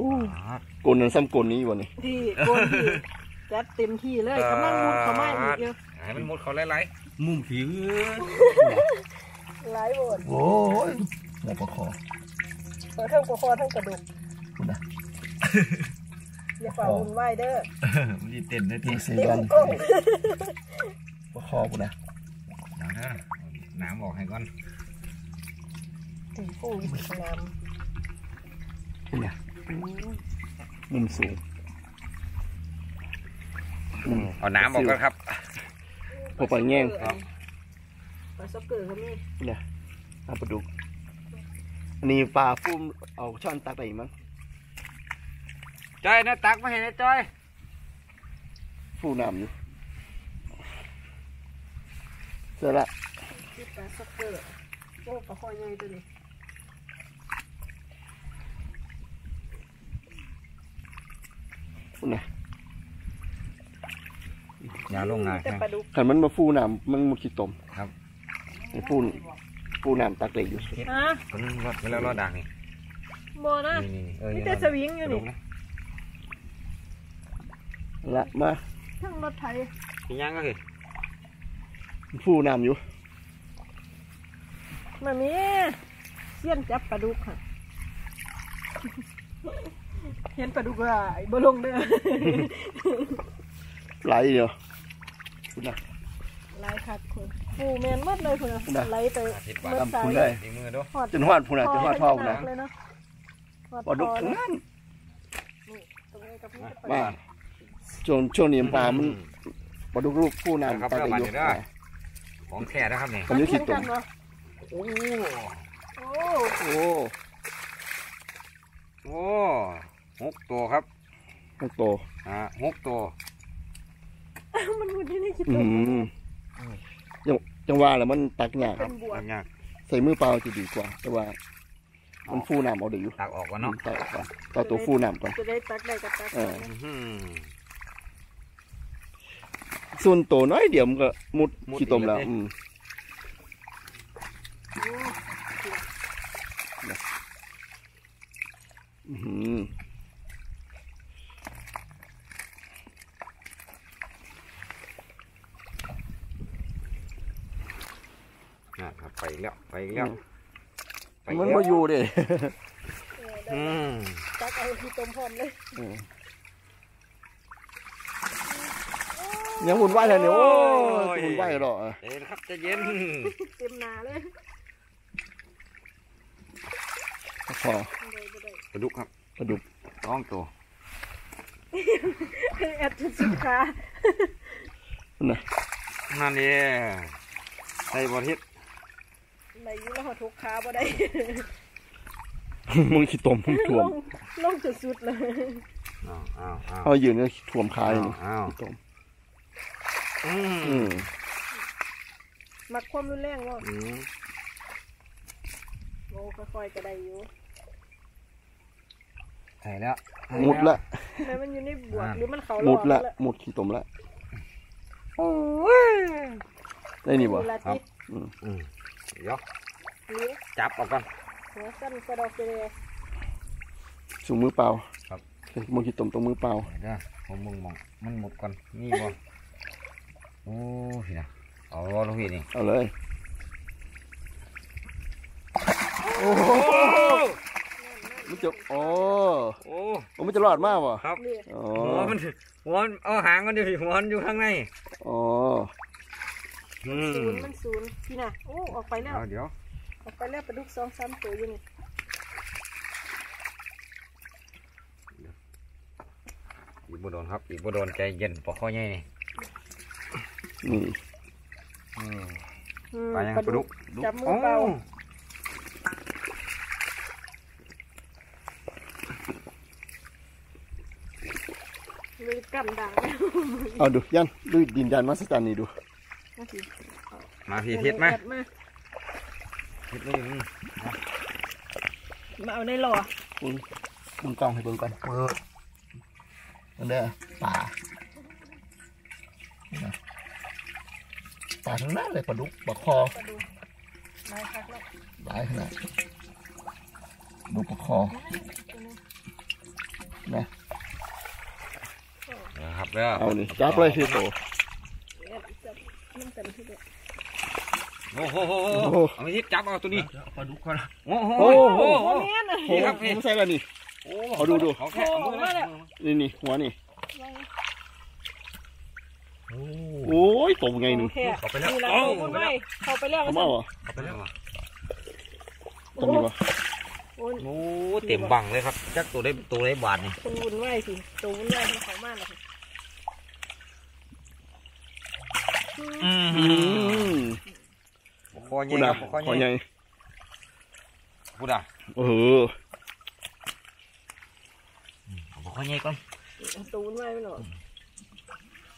อ้กลนั้นซ้ำกลนี้วะนี่ที่โกนที่จัดเต็มที่เลยกำลังมุดเข้ามาอีกเยอะให้มันหมดเขาไล่ๆมุมผิวหลายโบนโอ้ยหมอปลาคอเปิดทั้งปลาคอทั้งกระดูกคุณนะอย่าฝ่าวุ่นวายเด้อมันจะเต้นได้ทีตีสีเต็กันมกล้องปลาคอคุณนะน้ำออกให้ก่อนถึงกุ้งสนา มคุณนะมุมสูงอืมเอาน้ำออกก่อนครับพอปลาแง่งปลาซ็อกเกอร์ก็มีเนี่ยเอาปลาดุกอันนี้ปลาฟุ้มเอาช้อนตักไปอีกมั้งจอยนะตักมาให้นะจอยฟูน้ำอยู่เสร็จละที่ปลาซ็อกเกอร์โอ้ปลาคอใหญ่ตัวนี้ คุณนะอย่าลงง่ายแต่ปลาดุกขันมันมาฟูน้ำมันมุดขี้ตมครับไอ้ฟูฟูน้ำตักเลยอยู่ฮะคนรถไปแล้วรถดังนี่โบนะนี่นี่เออมีแต่สวิงอยู่นี่ละมาทั้งรถไถพี่ยังก็คือฟูน้ำอยู่มามีเสี้ยนจับปลาดุกค่ะเห็นปลาดุกว่าบ่ลงเด้อไหลเดียวคุณนะหลายคัดคนปูแมนหมดเลยคุณน่ะน่ะไหลไปสิบบาทเมื่อสายคุณได้ดีมือดูหอดจนหอดพูนะจนหอดเท่านะเลยเนาะหอดปลาดุกคอทั้งเลยนั้นตรงนี้กับนี่ว่าช่วงช่วงนี้ปลามันปลาดุกลูกฟูน้ำตักเลยอยู่ของแท้นะครับนี่ผมยังคิดตรงเนาะโอ้โอ้โอ้โอ้ หกตัวครับมันโตอ่าหกตัวมันมุดที่นี่คิดอืตรงมยังจังว่าแล้วมันตักยากเป็นบวกยากใส่มือเปล่าจะดีกว่า แต่ว่า มันฟูน้ำเอาเดี๋ยวอยู่ตักออกก่อนเนาะตักออกก่อนตักตัวฟูน้ำก่อนจะได้ตักได้กับตักเอออื้อหือส่วนโตน้อยเดี๋ยวมันก็มุดมุดขี้ตมแล้วอีกแล้วอืม โอ้ อื้อหือ นะครับ ไปอีกแล้วไปอีกแล้วไปอีกมันแล้วมาอยู่เด้เออได้อืมตักเอาที่ต้มพร้อมเลยอืมยังหุ่นไหวเลยเนี่ยโอ้ยหุ่นไหวหรอเย็นครับจะเย็นเต็มหนาเลยพอได้บ่ได้ปลาดุกครับปลาดุกต้องตัวแอดสุดขานะนั่นนี่ใส่บอทิศ ไหนอยู่แล้วหอทุกขาบ่ได้ มึงขี้ตมมึงถ่วลมงลงจุดสุดเลยอ้าวอ้าวอ้าว เอายืนก็ถ่วมคายนี่อ้าว ขี้ตมอือืมมมักความรุนแรงว่าอืมโอ้ค่อยๆก็ได้อยู่ใส่แล้วมุดละแม้มันอยู่ในบวกหรือมันเขาหลมุอดกละแล้วมุดขี้ตมละโอ้ยได้นี่บ่ เวลาติดอืมอืม เดี๋ยวหรือจับออกก่อนหัวสั้นกระดอกเกลือสูงมือเปล่าครับเฮ้ยมึงขี้ตมตรงมือเปล่าเดี๋ยวผมมึงมองมันหมดก่อนนี่บ่โอ้พี่นะเอาลูกพี่นี่เอาเลยโอ้โหมันจะโอ้โอ้โอ้มันจะรอดมากวะครับเรียอ๋อหัวมันหัวมันเอาหางมันอยู่หัวมันอยู่ข้างในอ๋อ อืมศูนย์มันศูนย์พี่น่ะโอ้ออกไปแล้วเอาเดี๋ยวออกไปแล้วปลาดุกสองสามตัวอยู่นี่อีกบ่โดนครับอีกบ่โดนใจเย็นปอกข้อใหญ่นี่นี่อืมอืมไปยังปลาปลาดุดุกกจับมือเปล่าเลยกำดัง เอาดูยันดูดินยันมาสจันนี่ดู มาสิมาพี่ทิศมาแอดมาทิศมาอยู่นี่มาเอาในหล่อมึงมึงกล้องให้เบิ่งก่อนเปิดมันเด้อป่านะป่าทั้งนั้นเลยปลาดุกปลาคอปลาดุกนายคักแล้วหลายขนาดดูปลาคอตัวนี้นะครับแล้วเอานี่จับเลยสิโต แอบจับน้ำกันที่เด็ก โอ้โหโหโอ้โหโหเอาไปที่จับเอาตัวนี้ปลาดุกก่อนโอ้โหโอ้โอ้โหโหโอ้แม่น่ะนี่ครับนี่ผมใส่แล้วนี่โอ้เอาดูดูเอาแค่โอ้เอามาแล้วนี่นี่หัวนี่โอ้โอ้ยตกไงหนึ่งโอเคเข้าไปแล้วนี่ละเอ้าคนไว้เข้าไปแล้วเขามาเหรอเข้าไปแล้วตรงนี้วะโอ้ยโอ้เต็มบังเลยครับจักตัวได้ตัวได้บาทนี่คนวุ่นวายสิตัววุ่นวายมันเขามากเลย อืม อืม คอใหญ่คุณคอะรับคอขอใหใหญ่ญ่พูดอะเออเอาคอใหญ่ก่อนตัววุ่นวายไม่หรอก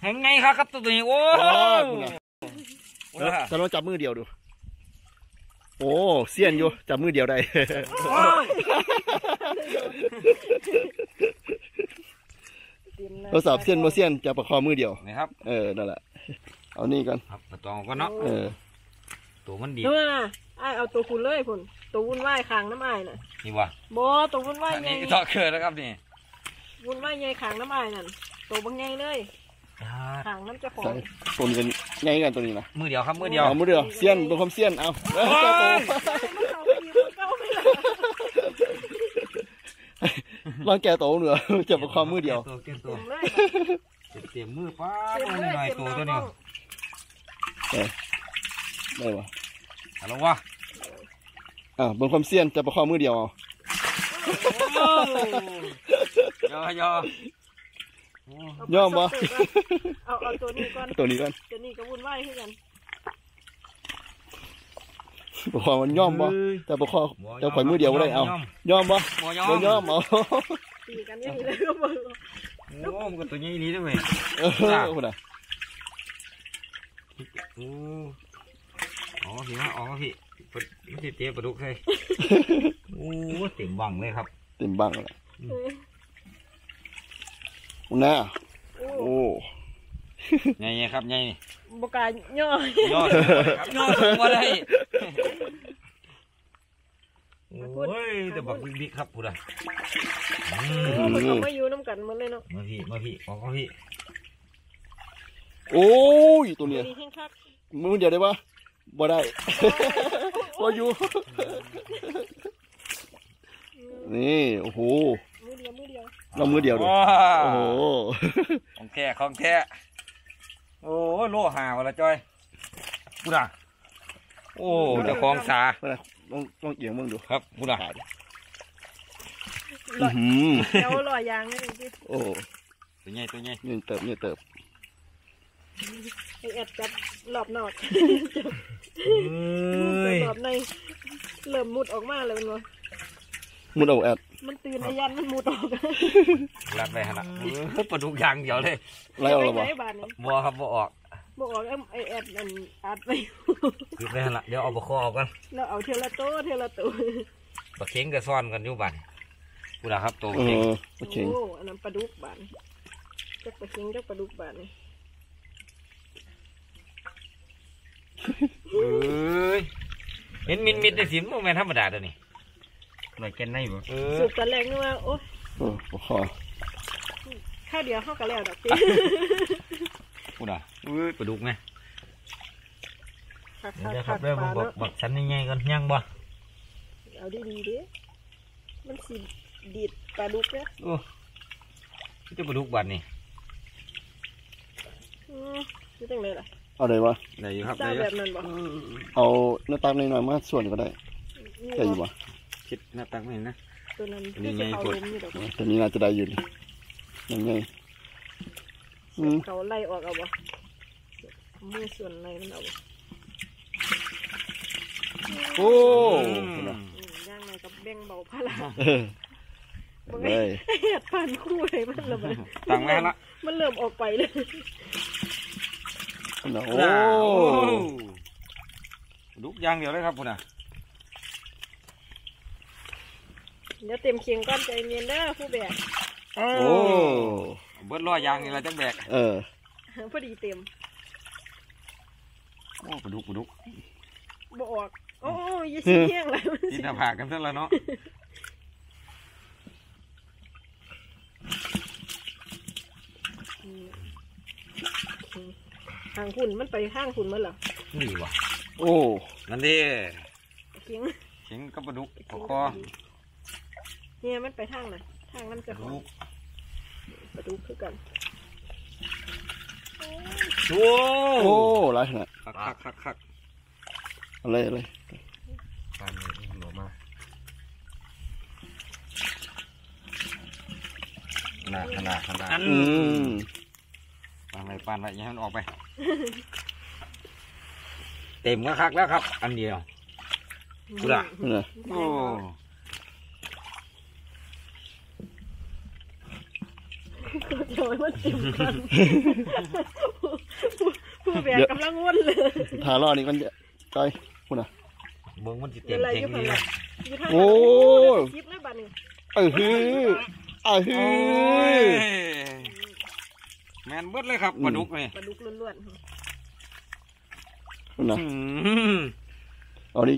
แหงไงครับครับตัวนี้โอ้อ๋อยคุณอะพูดอะจะลองจับมือเดียวดู โอ้เสี้ยนอยู่จับมือเดียวได้โอ้ยเตรียมน้ำทดสอบเสี้ยนโมเสี้ยนจับประคองมือเดียวนี่ครับ เออนั่นแหละ เอานี่กันครับปลาตองก็เนาะเออตัวมันดีนู่นน่ะไอ้ายเอาตัวคุณเลยคุณตัววุ่นวายขางน้ำอ้ายน่ะนี่วะบ่ตัววุ่นวายอันไงนี้ต่อเกิดนะครับนี่วุ่นวายไงขางน้ำอ้ายนั่นตัวบางไงเลยขางน้ำเจ้าของใส่ตัวนี้กันไงกันตัวนี้นะมือเดียวครับมือเดียวเอามือเดียวเสี้ยนเป็นความเสี้ยนเอาเออเจ้าโตมันเข้าไปอยู่มันเข้าไปเลยลองแกะโตเหนือจับประคองมือเดียวตัวเต็มตัเต็วมเลยเต็มมือป้าเต็มตัวเลยหน่อยเต็มตัวหน้าตัวกล้นี้องได้ปะเอาลงวะอ่าเป็นความเสี้ยนจับประคองมือเดียวเอายอยอเอาย่อมปะเอาเอาตัวนี้ก่อนตัวนี้กันตัวนี้ก็วุ่นวายขึ้นกันประคองมันย่อมปะจับประคองจับข่อยมือเดียวก็ได้เอาย่อมปะบ่ยอบ่มย่อมเอาตีกันนี่เลยก็บอก โอ้มันก็ตัวนี้นี้ด้วยเออคุณอะโอ้อ๋อพี่ฮะอ๋อพี่ไม่ใช่เจ๊ปลาดุกใช่โอ้เต็มบังเลยครับ เต็มบังแล้วเออคุณน่ะโอ้โอ้ไงไงครับไงบกล้าย่อยย่อสูงครับย่อสูงมาได้ โอ้ยแต่บักบิ๊กครับพูดอะเออมันเอามาอยู่น้ำกันหมันเลยเนาะมาพี่มาพี่ออกมาพี่โอ้ยตัวเนี้ยดีแห้งคักมือเดียวได้ปะบ่ได้พออยู่นี่โอ้โหมือเดียวมือเดียวเรามือเดียวดูว้าโอ้โหของแท้ของแท้โอ้โลหาวะละจอยพูดอะโอ้เจ้าของสา ไปนะลองลองเอียงมึงดูครับพูดอะอื้อหือเจ้าลอยยางนี่ดิโอ้ตัวใหญ่ตัวใหญ่เงินเติบเงินเติบไอแอดจับรอบนอกเอ้ยรอบในเริ่มมุดออกมาเลยมันวะมุดเอาแอดมันตื่นไอยันมันมุดออกรัดไปฮะนะเออปลาดุกยางเดียวเลยไล่เอาหรอไปวะไหนบ้านนี้บัวครับบัวออก บอกออกไอแอดมันอัดไปคือไปฮะละเดี๋ยวเอาปลาคอออกกันแล้วเอาเทละโตเทละโตปลาเข็งกับซ่อนกันอยู่บ้านพูดอะครับตัวเอเข็งอโอเคโอ้อันนั้นปลาดุกบ้านจักปลาเค็งจักปลาดุกบ้านนี่เอ้ยเห็นมินมิดในสิมโมแมนธรรมดาตัวนี้ลอยแกนในบ่เออสุดตอนแรกนึกว่าโอ้เออปคอข้าวเดียวเข้ากันแล้วดอกตี พูดอะเอ้ยปลาดุกไงคักเดี๋ยวคักเดี๋ยวคัคกรับปเดี๋ยวลาผมบอกเนาะบอกชั้นยังไงกันยังบ่เอาดีดีๆดิมันสิดีดปลาดุกเนี่ยโอ้เจะปลาดุกบ้านนี่อืมนี่จังเลยล่ะเอาเลยวะได้อยู่ครับเจ้าได้อแบยู่บนั้นบ่เอาหน้าตักหน่อยๆมาส่วนก็ได้นี่ได้อยู่บ่ปะคิดหน้าตักไม่เห็นนะตัวนั้นนี่คือไงจะเขากดล้มอยู่ดอกตัวนี้น่าจะได้อยู่นี่ยังไงอืม เขาไล่ออกเอาบ่มือส่วนในมันเอาบ่โอ้อืมคุณน่ะอืมย่างในกับแบ่งเบาพาราเออบ่เลไงยเฮ็ดปานคู่เลยมันละมันตังแม่ละมันเริ่มออกไปเลยคุณน่ะโอ้โอ้ปลาดุกอยางเดียวเลยครับคุณอะเดี๋ยวเต็มเคียงก้อนใจเย็นเด้อผู้แบกโอ้ เบิดล้อยางนี่ราจังแบกเออพอดีเต็มโอ้ปลาดุกปลาดุกบอกโอ้ยยิ่สิเที่ยงแล้วกินหน้าผากันซะแล้วเนาะทางคุณมันไปข้างคุณมั้งเหรอนี่วะโอ้นั่นดิเข็งเข็งกับปลาดุกคอเนี่ยมันไปทางไหนทางนั่นจะดุ ปลาดุกคือกันโอ้โอ้หลายขนาดคักคักคักคักอะไรอะไรปานนี้หนูมาขนาดขนาดขนาดอืมปานไปปานไปยังมันออกไป เต็มก็คักแล้วครับ อันเดียวกูล่ะนี่นะโอ้ เดี๋ยวมันจิ้มกันผู้ผู้แบกกำลังว่นเลยทารอดนี่กันจอยคุณอะเบิ้งมันจะเต็มอะไรเข่งอยู่นี่ข้างหลันะงอยู่ทางโอ้คลิปเลยบัดนี้เออฮือเออฮืโอ้อยแมนเบิดเลยครับปลาดุกนี่ปลาดุกล้วนคุณนะอืมเอาดิ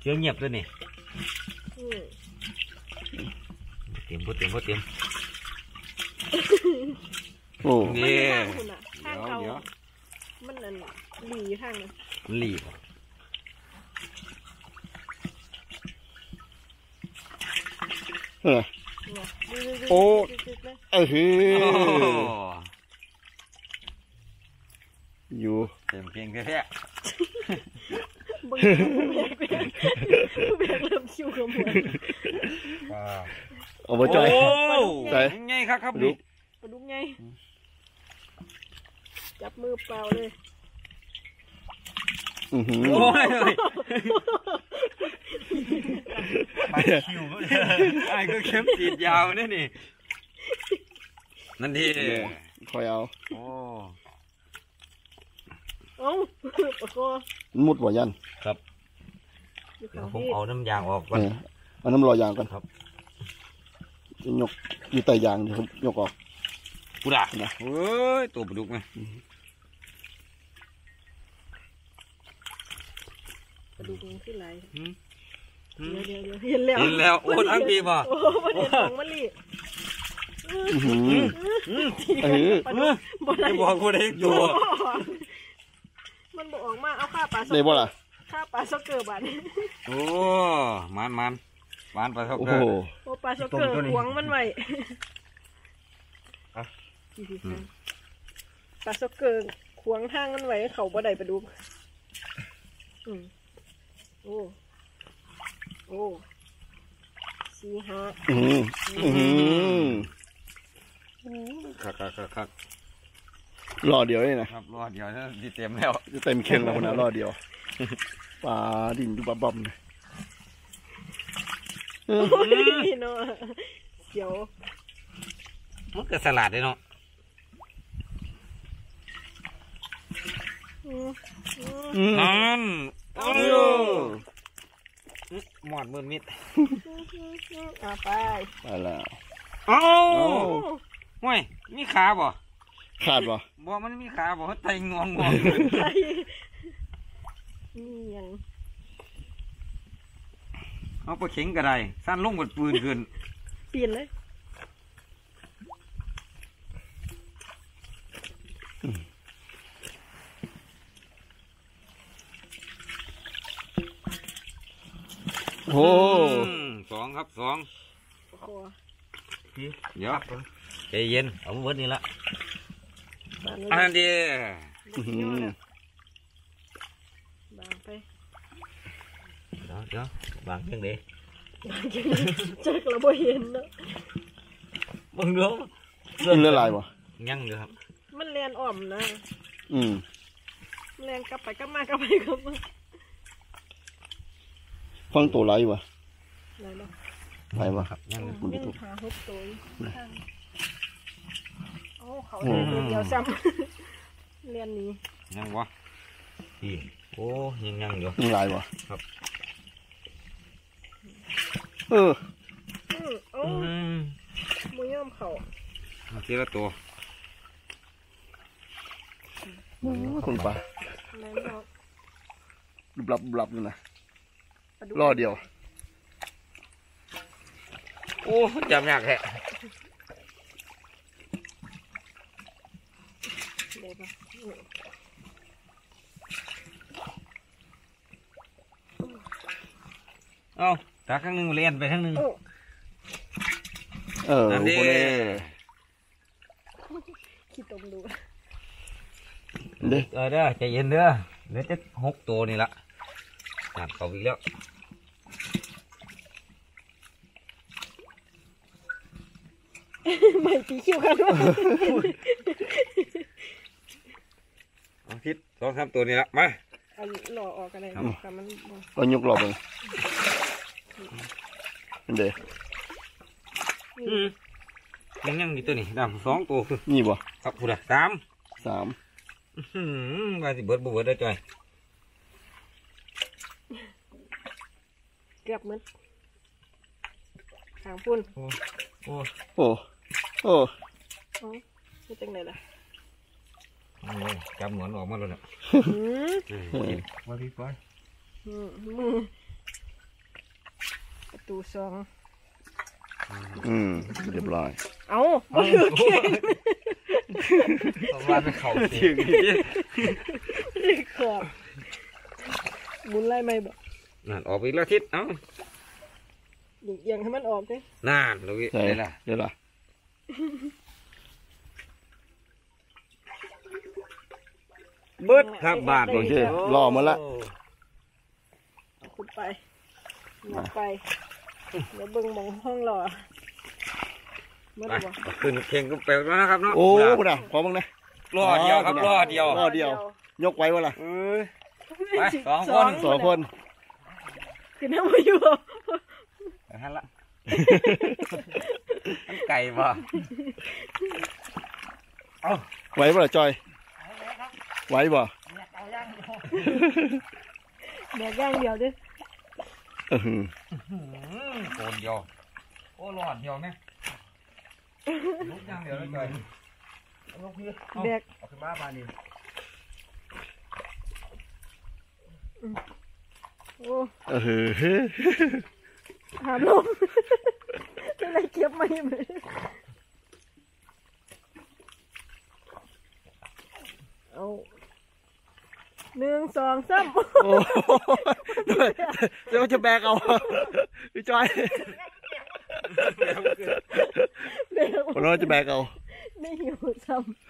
เชื่อเงียบเลยนี่ๆอืมเต็มบ่เต็มบ่เต็ม โอ้มันนี่อยู่ทางคุณอะทางเดี๋ยว เขาเดี๋ยวมันอันหลีอยู่ทางนั้นมันหลีบเออ เนี่ยดูๆๆโอ้ดูๆๆเลยเออฮืโอ้ออยู่ เต็มเพียงแท้เบิ่งผู้แบกแบกผู้แบกเริ่มคิวกับหมดๆว้าวเอาไปจอย โอ้ใส่ไงครับครับปลาดุนี่กปลาดุกไง จับมือเปล่าเลยอือหือโอ้ยไปคิวไอ้ก็เข้มตีดยาวนี่นี่ นั่นทีคอยเอา โอ้เอ้าปะโกมันมุดหัวยัน ครับอยู่เดี๋ยข้าวงผมที่เอาน้ำยางออกก่เออนอเอาน้ำรอยางก่อนครับจะยกอยู่ใต้ยางเดี๋ยวผมยกออก กูด่านะเฮ้ยตัวปลาดุกไงปลาดุกมันขึ้นไหลหืมหืมเดี๋ยวเดี๋ยวเดี๋ยวเห็นแล้วเห็นแล้วโอ้ทั้งทีบ่โอ้มันเห็นของมันลีอือหืออืมเออปลาดุกบ่ได้จะบอกกูได้ตัวมันบอกออกมาเอาค่าปลาได้บ่ล่ะค่าปลาซ็อกเกอร์บาทโอ้มันมันมันปลาทอกโอ้เกอโหร์โอ้ปลาซ็อกเกอร์ตรงตัวนี้หวงมันไว้อะอืม ปลาซ็อกเกอร์ขวางทางมันไว้เขาบ่ได้ปลาดุกอืมโอ้โอ้สี่ห้าอือหืออือหือคักคักคักคักรอเดียวนี่นะครับรอเดี๋ยวจะดีเต็มแล้วจะเต็มเข่งแล้วคนนะรอเดียวปลาดินอยู่บับบับเลยเออโอ้ยเนาะเดี๋ยวมันก็สลัดเลยเนาะ อืมอืม อืม นั่นโอ้โอ้หมอดมือมิดอืมอืมอืมเอาไปไปแล้วเอ้าเอ้าห่วยมีขาบ่ขาดป่ะบ่มันมีขาบ่ไตงองงองไปนี่ยังเอาไปเข็งก็ได้สั้นลงบนปืนขึ้นเปลี่ยนเลย โอ้อืมสองครับสองโอ้โหเดี๋ยวใจเย็นเอามาเบิดนี่ละบางอันเดียอื้อหือบางไปเดี๋ยวเดี๋ยวบางเพียงเดีเจอกระบ่เห็นเนาะบังเดียวเรื่องเรื่องอะไรป่ะยังอยู่ครับ มันเรียนอ่อมนะ อืมมันเรียนกลับไปกลับมากลับไปกลับมา ฟังตัวไรวะไหนเนาะไปวะครับยังอยู่มันไม่ยังถูกหาหกตัวอยู่ข้างโอ้เขาโอ้เดินเดียวซ้ำเรียนนี้ยังวะพี่โอ้ยังยังอยู่ยังไรวะครับ เอออืมโอ้อืมมือย่อมเขาเอาทีละตัวคุณป่าไหนเนาะบลับๆบลับอยู่นะป ล่อเดียว โอ้จำยากแฮะเอาตาข้างหนึ่งเลียนไปข้างหนึ่งเออโอ้คิดตรงดูเด้อเด้อใจเย็นเด้อเหลือจะหกตัวนี่ละ เขาอีกแล้วไม่ตีคิ้วกันวะเอาทิศสองสามตัวนี่ละมาเอาหล่อออกกันเลยครับกับมันบ่ก็ยกรอบเลยเด้อืมยังยังอยู่ตัวนี้ดำสองตัวคือนี่บ่ครับพูดอะสามสามอืมว่าสิเบิดบ่เบิดได้อจ้อย กือบหมืดทางพุ่นโอ้โอ้โอ้เอ๋อนี่จังไหนล่ะโอ้จับหนอนออกมาแล้วเนี่ยอืมมาพี่ก้อยอืมมือประตูสองอืมเรียบร้อย เอาบ่ถือเก่งประมาณเข่าถึงถือขอบหมุนไล่ไม่บอก นั่นออกไปอีกแล้วทิศเอ้าเอียงให้มันออกเลยนั่นลูกอีใช่ได้ละเดี๋ยวล่ะเบิดครับบาทโอเครอมาละเอาคุณไปหนักไปเดี๋ยวเบิ่งหมองห้องรอเมื่อไปไหร่เอาขึ้นเข่งก็แปลกแล้วนะครับเนาะโอ้คุณอะพร้อมบ้างนะรอเดียวครับรอเดียวรอเดียว ยกไว้วะล่ะเอ้ยไปสองคนสองคน คือน้ำมาอยู่ไปหันละมันไก่ป่ะเอาไหวป่ะล่ะจอย โกนเดียวโอ้รอดเดียวไหมลุกย่างเดียวแล้วจ้อยเอาลงพี่เอาแบกเอาขึ้นมาบานนี่โอ้เออหือหามลมเป็นไรเก็บไม่ไหมเอาหนึ่งสองสามโอ้เดี๋ยวจะแบกเอาพี่จอยเบลเราจะแบกเอา ไม่หิวซ้ำ